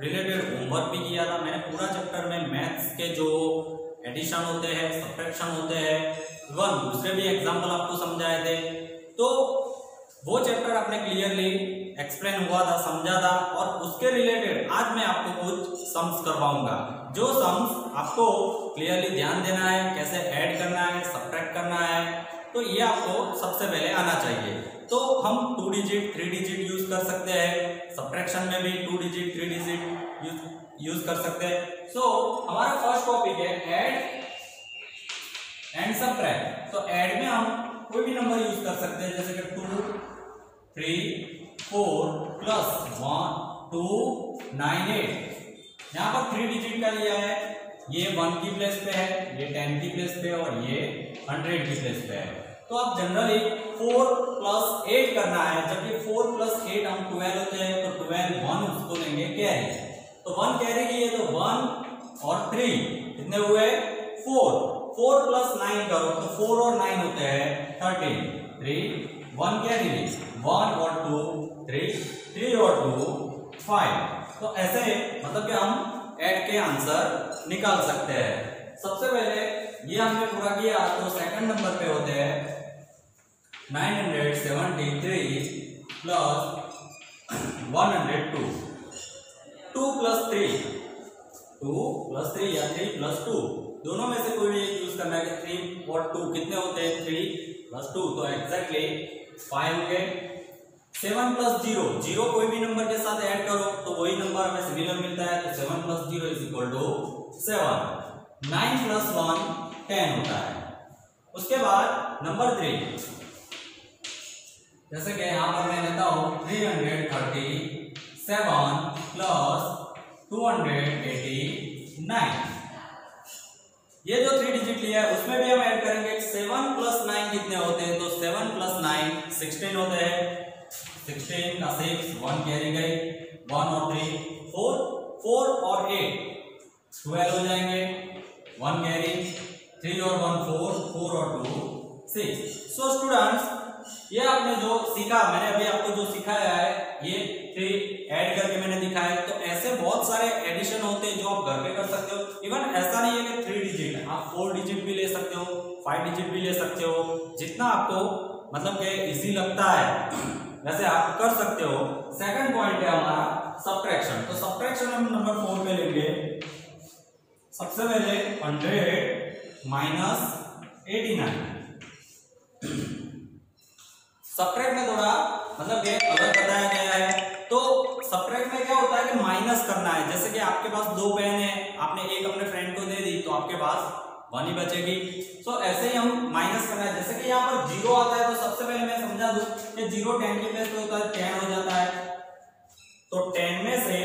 Related homework भी किया था मैंने पूरा चैप्टर में मैथ्स के जो एडिशन होते हैं सब्ट्रैक्शन होते हैं इवन दूसरे भी एग्ज़ाम्पल आपको समझाए थे। तो वो चैप्टर आपने क्लियरली एक्सप्लेन हुआ था, समझा था और उसके रिलेटेड आज मैं आपको कुछ सम्स करवाऊँगा। जो सम्स आपको क्लियरली ध्यान देना है, कैसे ऐड करना है सब्ट्रैक्ट करना है तो ये आपको सबसे पहले आना चाहिए। तो हम two digit three digit use कर सकते हैं। सब्ट्रैक्शन में भी two digit three digit use use कर सकते हैं। सो so, हमारा फ़र्स्ट टॉपिक है एड एंड सब्ट्रैक्ट तो एड में हम कोई भी नंबर यूज़ कर सकते हैं जैसे कि two three four plus one two nine eight यहाँ पर थ्री डिजिट का लिया है ये वन की प्लेस पे है ये टेन की प्लेस पे और ये हंड्रेड की प्लेस पे है। तो आप जनरली फोर प्लस एट करना है। जबकि फोर प्लस एट हम ट्वेल्व होते हैं तो ट्वेल्व वन उसको लेंगे कैरी तो वन कैरी की है तो वन और थ्री कितने हुए? फोर फोर प्लस नाइन करो तो फोर और नाइन होते हैं thirteen three one carry one और टू थ्री थ्री और टू फाइव तो ऐसे मतलब कि हम ऐड के आंसर निकाल सकते हैं। सबसे पहले ये हमने पूरा किया तो सेकंड नंबर पे होते हैं nine hundred seventy three plus one hundred two two plus three या थ्री प्लस टू दोनों में से कोई भी एक यूज़ करना है कि थ्री और टू कितने होते हैं थ्री प्लस टू तो एग्जैक्टली फाइव होंगे सेवन प्लस ज़ीरो ज़ीरो कोई भी नंबर के साथ ऐड करो तो वही नंबर हमें सिमिलर मिलता है तो seven plus zero is equal to seven nine plus one ten होता है उसके बाद नंबर थ्री जैसे कि यहाँ पर मैं लेता हूँ three hundred thirty seven plus two hundred eighty nine ये जो थ्री डिजिट लिया है, उसमें भी हम ऐड करेंगे सेवन प्लस नाइन कितने होते हैं? तो सेवन प्लस नाइन सिक्सटीन होते हैं. सिक्सटीन का सिक्स वन कैरी गई. वन और थ्री फोर फोर और एट ट्वेल्व हो जाएँगे. वन कैरी थ्री और वन फोर फोर और टू सिक्स सो स्टूडेंट्स ये आपने जो सीखा, मैंने अभी आपको जो सिखाया है, ये थ्री ऐड करके मैंने दिखाया तो ऐसे बहुत सारे एडिशन होते हैं जो आप घर पे कर सकते हो। इवन ऐसा नहीं है कि थ्री डिजिट आप फोर डिजिट भी ले सकते हो फाइव डिजिट भी ले सकते हो। जितना आपको मतलब कि इजी लगता है, वैसे आप कर सकते हो। सेकंड पॉइंट है हमारा सब्ट्रैक्शन तो सब्ट्रैक्शन हम नंबर फोर पे लेंगे। सबसे पहले hundred minus eighty nine subtract में थोड़ा मतलब ये अलग बताया गया है तो सब्ट्रैक्ट में क्या होता है कि माइनस करना है। जैसे कि आपके पास दो पेन है, आपने एक अपने फ्रेंड को दे दी तो आपके पास वन ही बचेगी। तो ऐसे ही हम माइनस करना है। जैसे कि यहाँ पर ज़ीरो आता है तो सबसे पहले मैं समझा दू कि ज़ीरो टेन के प्लेस पे होता है टेन हो जाता है। तो टेन में से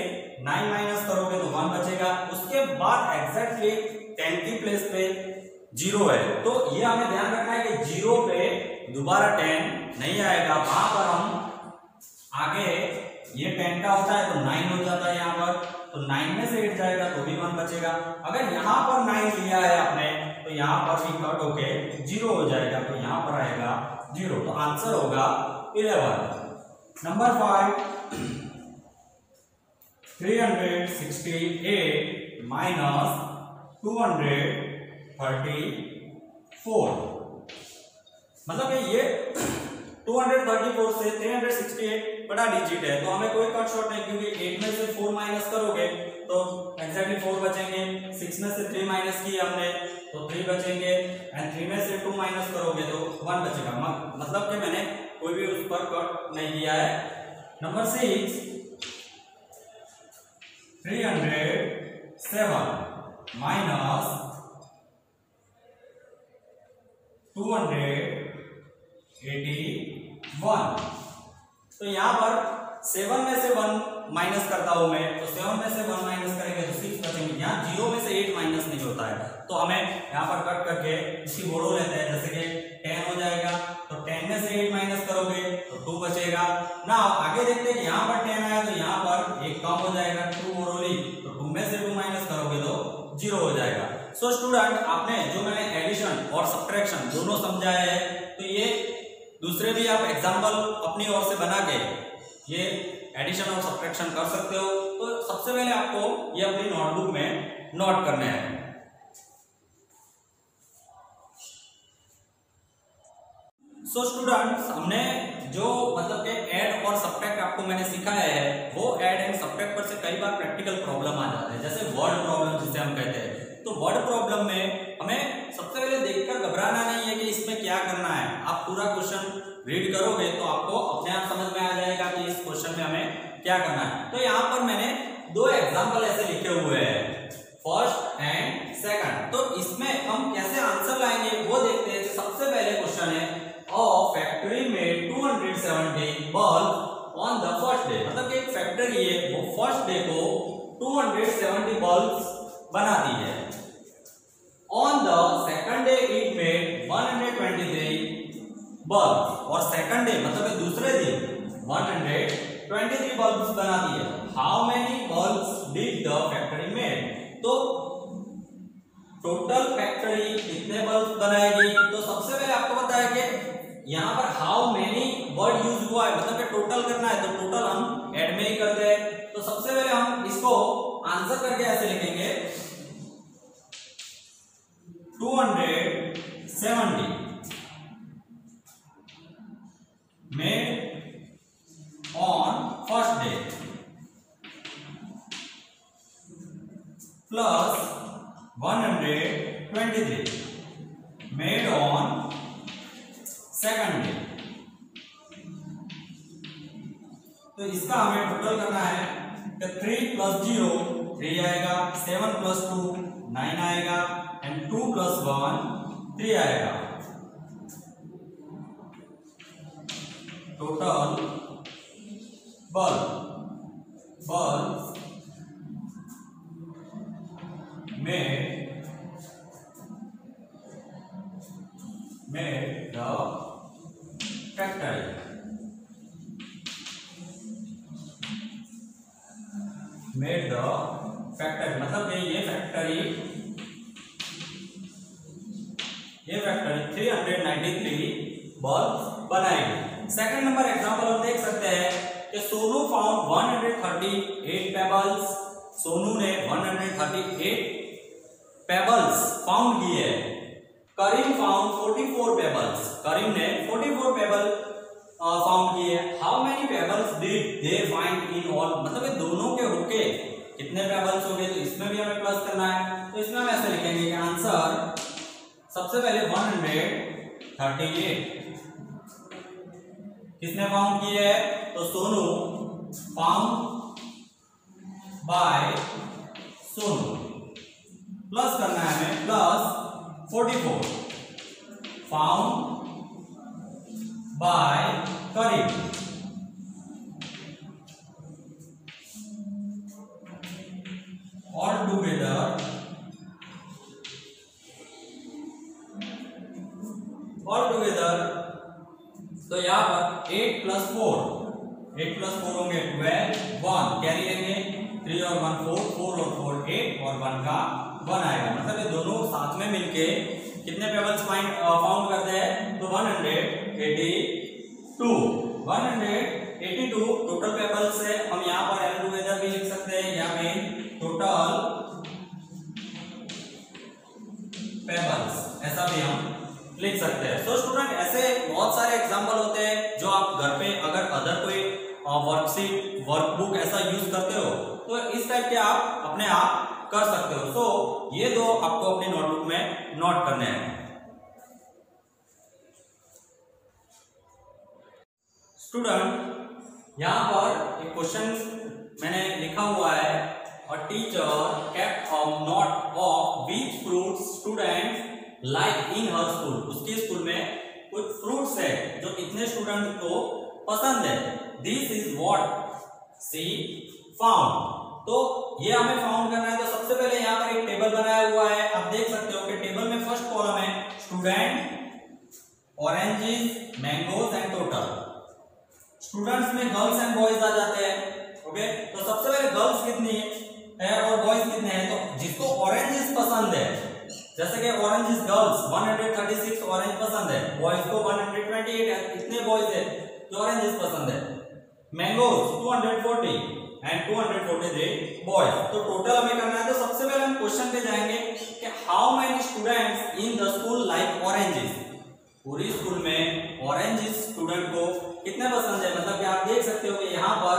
नाइन माइनस करोगे तो वन बचेगा। उसके बाद एग्जैक्टली टेन की प्लेस पे ज़ीरो है। तो ये हमें ध्यान रखना है कि ज़ीरो पे दोबारा टेन नहीं आएगा, वहाँ पर हम आगे ये टेन का होता है तो नाइन हो जाता है यहाँ पर तो नाइन में से एट जाएगा तो भी वन बचेगा। अगर यहाँ पर नाइन लिया है आपने तो यहाँ पर भी कट होके ज़ीरो हो जाएगा तो यहाँ पर आएगा ज़ीरो तो आंसर होगा eleven number five three hundred sixty eight minus two hundred thirty four मतलब ये 234 से 368 बड़ा डिजिट है तो हमें कोई कट शॉर्ट नहीं, क्योंकि 8 में से 4 माइनस करोगे तो एग्जैक्टली 4 बचेंगे। 6 में से 3 माइनस की हमने तो 3 बचेंगे एंड 3 में से 2 माइनस करोगे तो 1 बचेगा। मतलब कि मैंने कोई भी उस पर कट नहीं किया है। Number six three hundred seven minus two hundred eighty one तो यहाँ पर सेवन में से वन माइनस करता हूँ मैं। तो सेवन में से वन माइनस करेंगे तो सिक्स बचेंगे। यहाँ ज़ीरो में से एट माइनस नहीं होता है। तो हमें यहाँ पर कट करके इसकी बोरो लेते हैं। जैसे कि टेन हो जाएगा। तो टेन में से एट माइनस करोगे तो टू बचेगा। ना आगे देखते हैं यहाँ पर टेन आया तो यहाँ पर एक कम हो जाएगा टू ओनली तो टू में से टू माइनस करोगे तो ज़ीरो हो जाएगा। सो so, स्टूडेंट आपने जो मैंने एडिशन और सब्ट्रैक्शन दोनों समझाया है तो ये दूसरे भी आप एग्ज़ाम्पल अपनी ओर से बना के ये एडिशन और सब्ट्रैक्शन कर सकते हो। तो सबसे पहले आपको ये अपनी नोटबुक में नोट करने हैं। सो so, स्टूडेंट्स हमने जो मतलब के ऐड और सब्ट्रैक्ट आपको मैंने सिखाया है वो ऐड एंड सब्ट्रैक्ट पर से कई बार प्रैक्टिकल प्रॉब्लम आ जाता है। जैसे वर्ड प्रॉब्लम जिसे हम कहते हैं। तो वर्ड प्रॉब्लम में हमें सबसे पहले देखकर घबराना नहीं है कि इसमें क्या करना है। आप पूरा क्वेश्चन रीड करोगे तो आपको अपने आप समझ में आ जाएगा कि इस क्वेश्चन में हमें क्या करना है। तो यहाँ पर मैंने दो एग्ज़ाम्पल ऐसे लिखे हुए हैं। फ़र्स्ट एंड सेकंड तो इसमें हम कैसे आंसर लाएँगे वो देखते हैं। सबसे पहले क्वेश्चन है, a factory made 270 bulb on the first day मतलब कि एक फैक्ट्री है, वो फ़र्स्ट डे को 270 बल्ब बनाती है। On the second day it made 123 bulb और सेकंड डे मतलब दूसरे दिन 123 बल्ब बनाती है how many bulb did the factory made तो टोटल फैक्ट्री कितने बल्ब बनाएगी? तो सबसे पहले आपको बताया कि यहाँ पर हाउ मेनी वर्ड यूज़ हुआ है। मतलब टोटल करना है तो टोटल हम एड में ही करते हैं। तो सबसे पहले हम इसको आंसर करके ऐसे लिखेंगे। Two hundred seventy made on first day plus one hundred twenty three made on second day तो इसका हमें टोटल करना है कि थ्री प्लस ज़ीरो थ्री आएगा सेवन प्लस टू नाइन आएगा and two plus one three आएगा। टोटल बल्ब बल्ब में the factory made the factory मतलब ये ये फैक्ट्री ये फैक्ट्री 393 बल्ब बनाएगी। सेकंड नंबर एग्जांपल हम देख सकते हैं कि सोनू फाउंड 138 पेबल्स सोनू ने 138 पेबल्स फाउंड किए करीम फाउंड 44 पेबल्स करीम ने 44 पेबल फाउंड किए how many pebbles did they find in all मतलब ये दोनों के होके कितने पेबल्स हो गए? तो इसमें भी हमें प्लस करना है। तो इसमें हम ऐसे लिखेंगे कि आंसर सबसे पहले 138 किसने फाउंड किए है? तो Sonu found by Sonu. Plus करना है हमें plus 44 found by Karim all together all together तो यहाँ पर 8 plus four eight plus four होंगे ट्वेल्व वन कैरी लेंगे थ्री और वन फोर फोर और फोर एट और वन का वन आएगा। मतलब ये दोनों साथ में मिलके कितने पेबल्स फाइंड फाउंड करते हैं? तो 182 182 टोटल पेबल्स है। हम यहाँ पर एल टूगेदर भी लिख सकते हैं, यहाँ पे टोटल सकते हैं। तो स्टूडेंट ऐसे बहुत सारे एग्ज़ाम्पल होते हैं जो आप घर पे अगर अदर कोई वर्कशीट वर्कबुक ऐसा यूज़ करते हो तो इस टाइप के आप अपने आप कर सकते हो। तो ये दो आपको अपनी नोटबुक में नोट करने हैं। स्टूडेंट यहाँ पर एक क्वेश्चन मैंने लिखा हुआ है। और teacher kept a note of which fruits like in her school. उसके स्कूल में कुछ फ्रूट्स है जो इतने स्टूडेंट को पसंद है। This is what she found तो ये हमें फाउंड करना है। तो सबसे पहले यहाँ पर एक टेबल बनाया हुआ है। आप देख सकते हो कि टेबल में फ़र्स्ट कॉलम है student oranges mangoes and total students में गर्ल्स एंड बॉयज़ आ जाते हैं। ओके तो सबसे पहले गर्ल्स कितनी है? और बॉयज़ कितने हैं? तो जिसको ऑरेंज पसंद है जैसे कि ऑरेंज इज़ गर्ल्स 136 ऑरेंज पसंद है। बॉयज़ को 128 है कितने बॉयज़ है जो ऑरेंज पसंद है। मैंगोज 240 एंड 243 बॉयज़ तो टोटल हमें करना है तो सबसे पहले हम क्वेश्चन पे जाएँगे कि how many students in the school like oranges पूरी स्कूल में ऑरेंज स्टूडेंट को कितने पसंद है? मतलब कि आप देख सकते हो कि यहाँ पर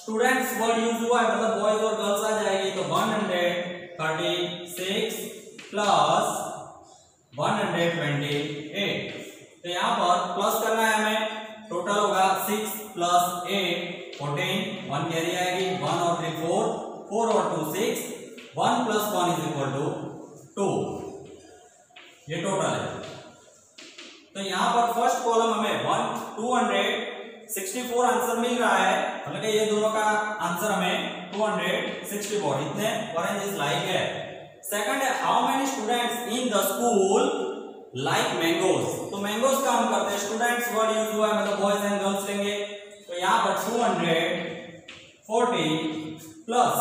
स्टूडेंट्स वर्ड यूज़ हुआ है मतलब बॉयज़ और गर्ल्स आ जाएगी तो 136 प्लस 128 तो यहाँ पर प्लस करना है हमें। टोटल होगा 6 प्लस 8 14 वन कैरी आएगी। 1 और 3 4 4 और 2 6 1 प्लस 1 इज़ इक्वल टू 2 ये टोटल है। तो यहाँ पर फ़र्स्ट कॉलम हमें 1 200 64 आंसर मिल रहा है। मतलब ये दोनों का आंसर हमें 264 इतने ऑरेंज इज़ लाइक है। सेकंड है how many students in the school like mangoes तो मैंगोज का हम करते हैं स्टूडेंट्स वर्ड यूज़ हुआ है मतलब बॉयज़ एंड गर्ल्स लेंगे। तो यहाँ पर 240 plus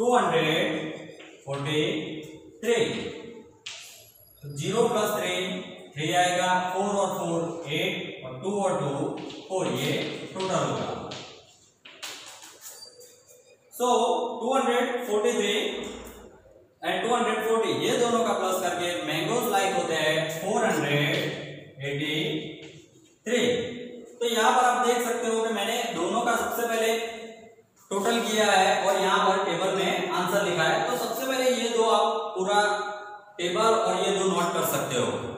243 zero plus three three आएगा फोर और फोर एट और टू और टू फोर ये टोटल होगा। So two hundred forty three and two hundred forty ये दोनों का प्लस करके मैंगोज लाइक होते हैं फोर हंड्रेड एटी थ्री तो यहाँ पर आप देख सकते हो कि मैंने दोनों का सबसे पहले टोटल किया है और यहाँ पर टेबल में आंसर लिखा है। तो सबसे पहले ये दो आप पूरा टेबल और ये दो नोट कर सकते हो।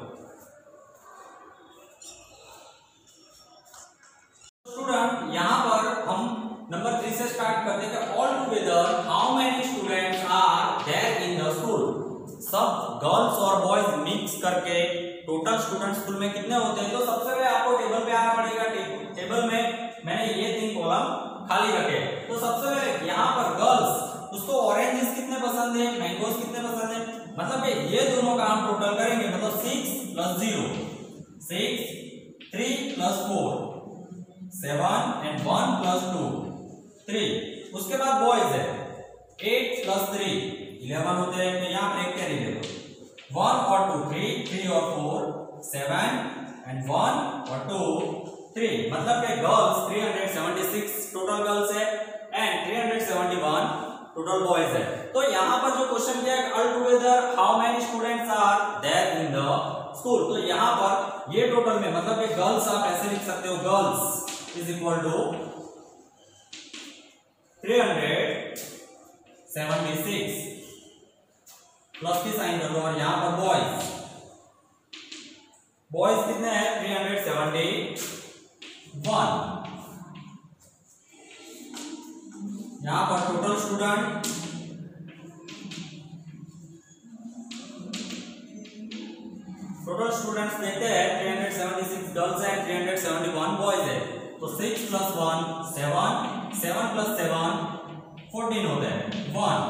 स्टूडेंट स्कूल में कितने होते हैं? तो सबसे पहले आपको टेबल पे आना पड़ेगा टेबल में मैंने ये तीन कॉलम खाली रखे तो सबसे पहले यहाँ पर गर्ल्स उसको ऑरेंज कितने पसंद है? मैंगोज कितने पसंद है? मतलब ये दोनों का हम टोटल करेंगे। मतलब six plus zero six three plus four seven and one plus two three उसके बाद बॉयज़ है। एट प्लस थ्री इलेवन होते हैं। तो यहाँ पर एक कैरी ले वन और टू थ्री थ्री और फोर सेवन एंड वन और टू थ्री मतलब के गर्ल्स 376 टोटल गर्ल्स है एंड 371 टोटल बॉयज़ है। तो यहाँ पर जो क्वेश्चन किया all together how many students are there in the school तो यहाँ पर ये टोटल में मतलब कि गर्ल्स आप ऐसे लिख सकते हो girls is equal to 376 plus की साइन कर लो और यहाँ पर बॉयज़ बॉयज़ कितने हैं? 370 वन यहाँ पर टोटल स्टूडेंट टोटल स्टूडेंट्स देखते हैं 376 गर्ल्स हैं 371 बॉयज़ है. तो 6 प्लस 1 7 7 प्लस 7 14 होते हैं. 1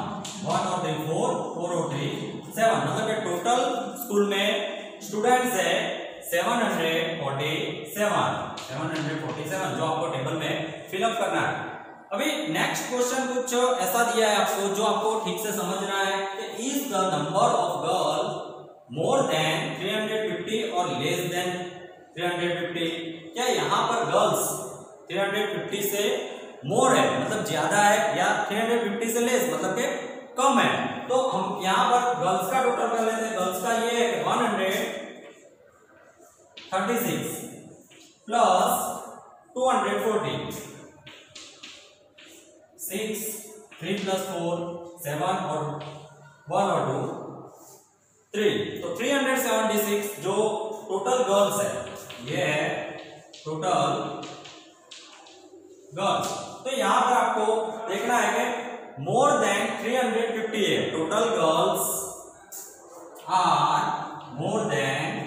1 और 3 4 4 और 3 7 मतलब टोटल स्कूल में स्टूडेंट्स है 747 747 जो आपको टेबल में फिलअप करना है। अभी नेक्स्ट क्वेश्चन कुछ ऐसा दिया है आपको, जो आपको ठीक से समझना है कि is the number of girl more than 350 और लेस देन 350 क्या यहाँ पर गर्ल्स 350 से मोर है? मतलब ज़्यादा है या 350 से लेस मतलब के कम है? तो हम यहाँ पर गर्ल्स का टोटल कर लेते हैं। गर्ल्स का ये है 100 36 plus 240 6 3 plus 4 7 और 1 और 2 3 तो 376 जो टोटल गर्ल्स है, ये है टोटल गर्ल्स तो यहाँ पर आपको देखना है कि मोर देन 350 है total girls are more than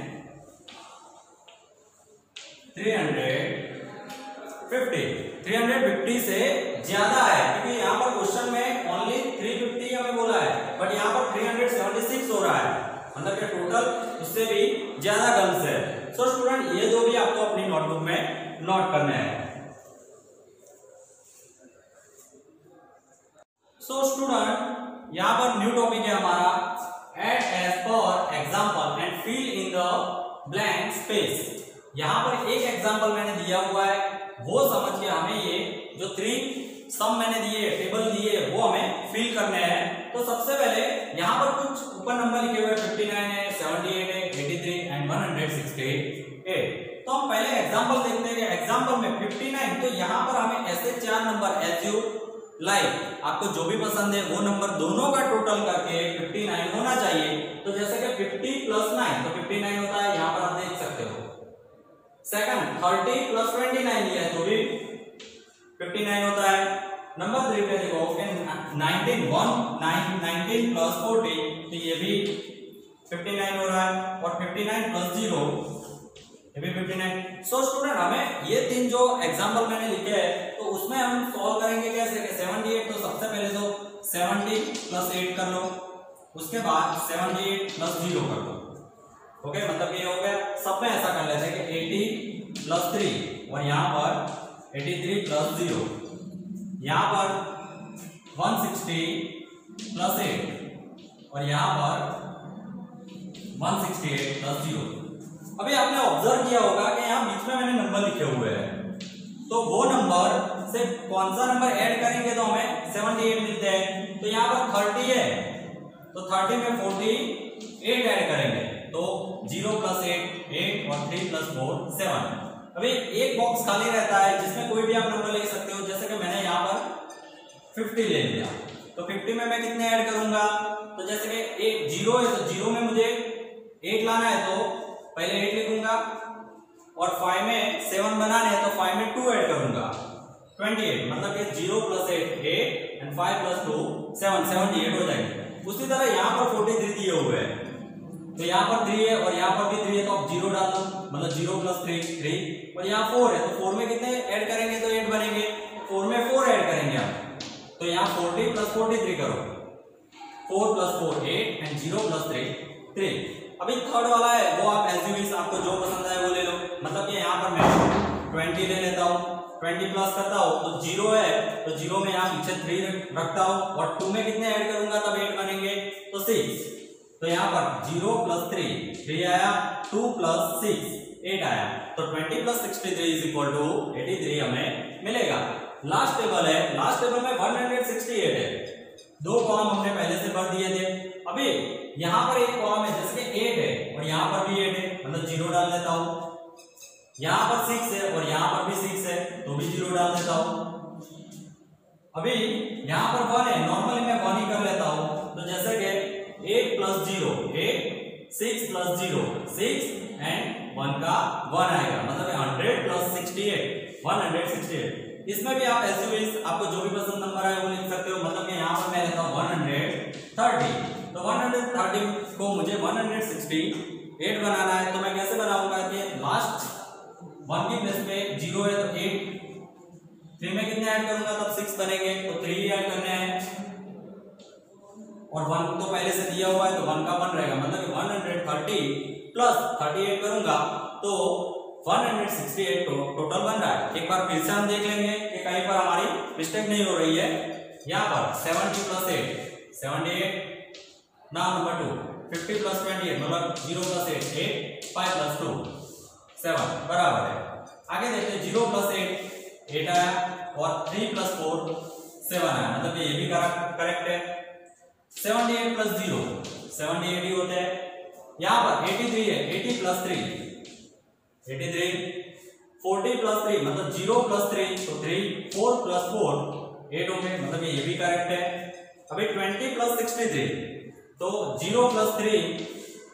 350 350 से ज़्यादा है क्योंकि यहाँ पर क्वेश्चन में ओनली 350 हमें बोला है बट यहाँ पर 376 हो रहा है। मतलब कि टोटल उससे भी ज़्यादा गर्ल्स है। सो so, स्टूडेंट ये दो भी आपको अपनी नोटबुक में नोट करने हैं। सो स्टूडेंट यहाँ पर न्यू टॉपिक है हमारा add as for example and fill in the blank space यहाँ पर एक एग्ज़ाम्पल मैंने दिया हुआ है। वो समझ के हमें ये जो थ्री सम मैंने दिए टेबल दिए, वो हमें फिल करने हैं। तो सबसे पहले यहाँ पर कुछ ऊपर नंबर लिखे हुए 59 है 78 है 83 एंड 168 तो हम पहले एग्ज़ाम्पल देखते हैं एग्जांपल में 59 तो यहाँ पर हमें ऐसे चार नंबर एच यू लाइक आपको जो भी पसंद है, वो नंबर दोनों का टोटल करके 59 होना चाहिए। तो जैसे कि 50 प्लस नाइन तो 59 होता है, यहाँ पर आप देख सकते हो। सेकंड 30 प्लस 29 लिया है तो भी 59 होता है। नंबर थ्री पे देखो nineteen one nine nineteen plus forty तो ये भी 59 हो रहा है और 59 प्लस ज़ीरो ये भी 59 सो स्टूडेंट हमें ये तीन जो एग्जांपल मैंने लिखे हैं तो उसमें हम सॉल्व करेंगे कैसे कि 78 तो सबसे पहले तो 70 प्लस एट कर लो, उसके बाद 78 प्लस ज़ीरो कर लो। ओके मतलब ये हो गया, सब में ऐसा कर लेते हैं कि 80 प्लस थ्री और यहाँ पर 83 प्लस ज़ीरो यहाँ पर 160 प्लस एट और यहाँ पर 168 प्लस ज़ीरो अभी आपने ऑब्ज़र्व किया होगा कि यहाँ बीच में मैंने नंबर लिखे हुए हैं। तो वो नंबर से कौन सा नंबर ऐड करेंगे तो हमें 78 मिलते हैं। तो यहाँ पर 30 है तो 30 में 48 ऐड करेंगे। तो 0 प्लस एट एट और 3 प्लस फोर सेवन अभी एक बॉक्स खाली रहता है, जिसमें कोई भी आप नंबर ले सकते हो, जैसे कि मैंने यहाँ पर 50 ले लिया। तो 50 में मैं कितने ऐड करूँगा? तो जैसे कि एक ज़ीरो है तो ज़ीरो में मुझे एट लाना है तो पहले एट लिखूँगा। और फाइव में सेवन बनाने हैं तो फाइव में टू ऐड करूँगा। ट्वेंटी एट मतलब zero plus eight eight and five plus two seven seventy eight हो जाएँगे। उसी तरह यहाँ पर फोर्टी थ्री दिए हुए हैं। तो यहाँ पर थ्री है और यहाँ पर भी थ्री है तो आप ज़ीरो डाल दो। मतलब ज़ीरो प्लस थ्री थ्री और यहाँ फोर है तो फोर में कितने ऐड करेंगे तो एट बनेंगे। फोर में फोर ऐड करेंगे आप। तो यहाँ फोर्टी प्लस फोर्टी थ्री करो four plus four eight and zero plus three three अभी थर्ड वाला है, वो आप एस आपको जो पसंद आए वो ले लो। मतलब कि यहाँ पर मैं ट्वेंटी ले लेता हूँ। ट्वेंटी प्लस करता हूँ तो ज़ीरो है। तो ज़ीरो में यहाँ पीछे थ्री रखता हूँ। और टू में कितने ऐड करूँगा, तब एट बनेंगे। तो सिक्स तो यहाँ पर ज़ीरो प्लस थ्री थ्री आया टू प्लस सिक्स एट आया। तो twenty plus sixty three is equal to eighty three हमें मिलेगा। लास्ट टेबल है। लास्ट टेबल में वन हंड्रेड सिक्सटी एट है। दो कॉलम हमने पहले से भर दिए थे। अभी यहाँ पर एक कॉलम है जैसे एट है और यहाँ पर भी एट है। मतलब ज़ीरो डाल देता हूँ। यहाँ पर सिक्स है और यहाँ पर भी सिक्स है तो भी ज़ीरो डाल देता हूँ। अभी यहाँ पर वन है। नॉर्मली मैं वन ही कर लेता हूँ। तो जैसे कि eight plus zero six plus zero six and one का वन आएगा। मतलब hundred plus sixty eight one hundred sixty eight इसमें भी आप ऐसे आपको जो भी पसंद नंबर है वो लिख सकते हो। मतलब कि यहाँ पर मैं लेता हूँ वन हंड्रेड थर्टी तो वन हंड्रेड थर्टी को मुझे वन हंड्रेड सिक्सटी एट बनाना है। तो मैं कैसे बनाऊँगा कि लास्ट वन की प्लेस पे ज़ीरो है तो एट थ्री में कितने ऐड करूँगा? तब सिक्स बनेंगे। तो थ्री ऐड करने हैं। और वन तो पहले से दिया हुआ है तो वन का वन रहेगा। मतलब one hundred thirty plus thirty eight करूँगा तो one hundred sixty eight total बन रहा है। एक बार फिर से हम देख लेंगे कि कहीं पर हमारी मिस्टेक नहीं हो रही है। यहाँ पर seventy plus eight seventy eight now number two fifty plus twenty eight मतलब zero plus eight eight five plus two seven बराबर है। आगे देखते हैं ज़ीरो प्लस एट एट आया और थ्री प्लस फोर सेवन आया। मतलब ये भी करेक्ट है। Seventy eight plus zero seventy eight ही होते हैं। यहाँ पर एटी थ्री है eighty plus three eighty three forty plus three मतलब ज़ीरो प्लस थ्री तो three four plus four eight होंगे। मतलब ये भी करेक्ट है। अभी ट्वेंटी प्लस सिक्सटी थ्री तो ज़ीरो प्लस थ्री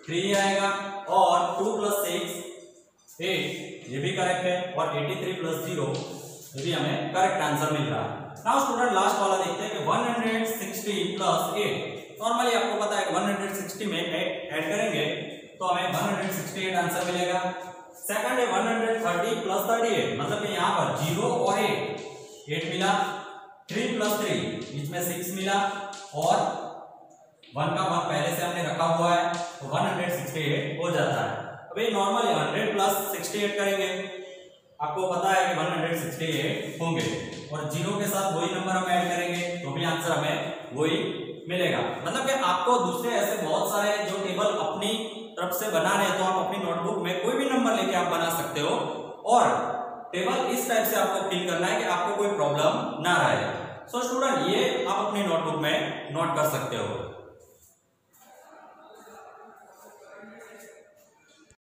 थ्री आएगा और टू प्लस सिक्स एट ये भी करेक्ट है। और एटी थ्री प्लस ज़ीरो हमें करेक्ट आंसर मिल रहा है। नाउ स्टूडेंट लास्ट वाला देखते हैं कि 160 प्लस 8 नॉर्मली आपको पता है कि 160 में ऐड करेंगे तो हमें 168 आंसर मिलेगा। सेकंड है 130 प्लस 38 मतलब कि यहाँ पर 0 और 8 8 मिला 3 प्लस 3 बीच में 6 मिला, और 1 का 1 पहले से हमने रखा हुआ है तो 168 हो जाता है। अभी नॉर्मली 100 प्लस 68 करेंगे। आपको पता है कि 168 होंगे। और ज़ीरो के साथ वही नंबर हम ऐड करेंगे तो भी आंसर हमें वही मिलेगा। मतलब कि आपको दूसरे ऐसे बहुत सारे जो टेबल अपनी तरफ़ से बना रहे हैं तो आप अपनी नोटबुक में कोई भी नंबर लेके आप बना सकते हो। और टेबल इस टाइप से आपको फिल करना है कि आपको कोई प्रॉब्लम ना रहे। सो so, स्टूडेंट ये आप अपनी नोटबुक में नोट कर सकते हो।